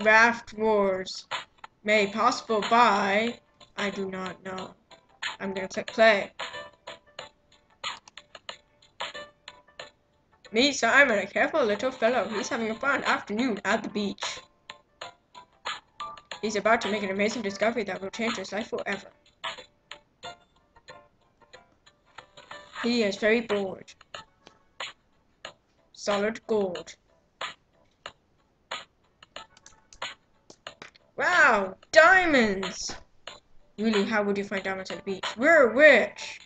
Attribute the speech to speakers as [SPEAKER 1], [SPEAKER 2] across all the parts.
[SPEAKER 1] Raft Wars. Made possible by... I do not know. I'm gonna click play. Meet Simon, a careful little fellow. He's having a fun afternoon at the beach. He's about to make an amazing discovery that will change his life forever. He is very bored. Solid gold. Wow, diamonds! Really, how would you find diamonds at the beach? We're rich!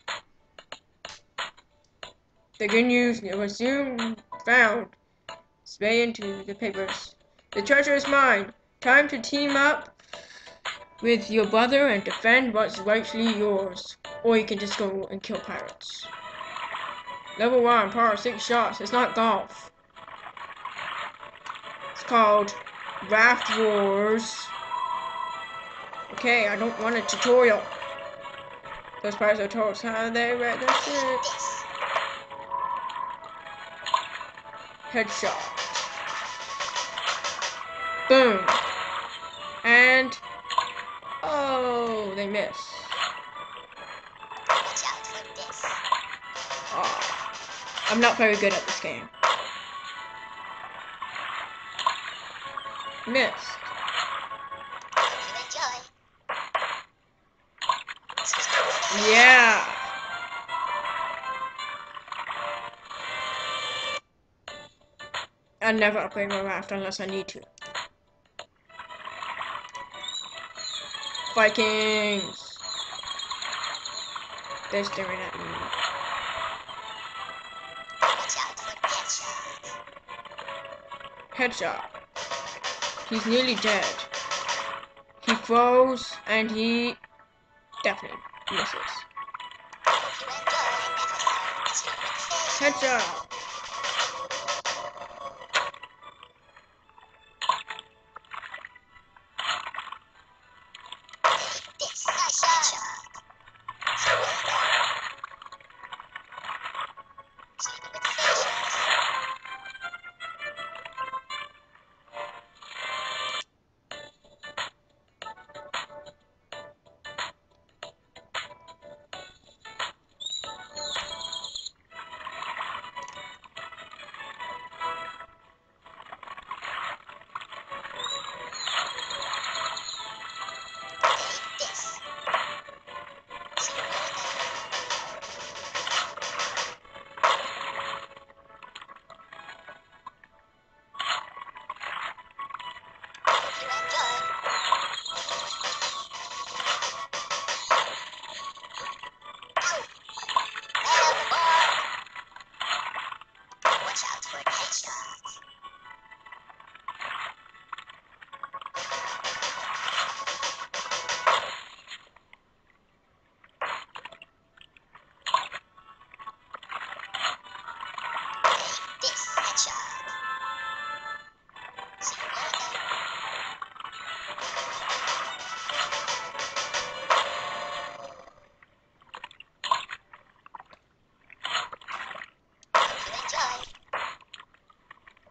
[SPEAKER 1] The good news was soon found. Spay into the papers. The treasure is mine. Time to team up with your brother and defend what's rightfully yours. Or you can just go and kill pirates. Level 1, power 6 shots. It's not golf. It's called Raft Wars. Okay, I don't want a tutorial. Those pirates are told how they read their ships. Headshot. Boom. And oh, they miss. Oh, I'm not very good at this game. Missed. Yeah. I never upgrade my raft unless I need to. Vikings! They're staring at me. Headshot. He's nearly dead. He throws and he definitely misses. Headshot. like headstrong.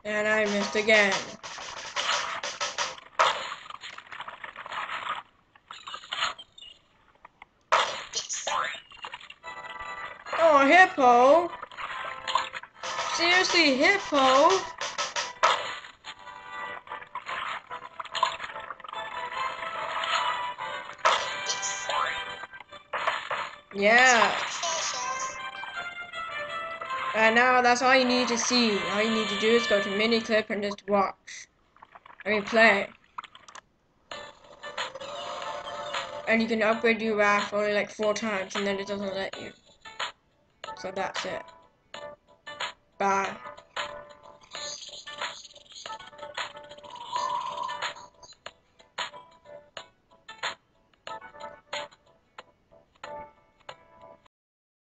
[SPEAKER 1] And I missed again. Oh, hippo! Seriously, hippo? Yeah. And now that's all you need to see. All you need to do is go to Miniclip and just watch. I mean play. And you can upgrade your raft only like four times and then it doesn't let you. So that's it. Bye.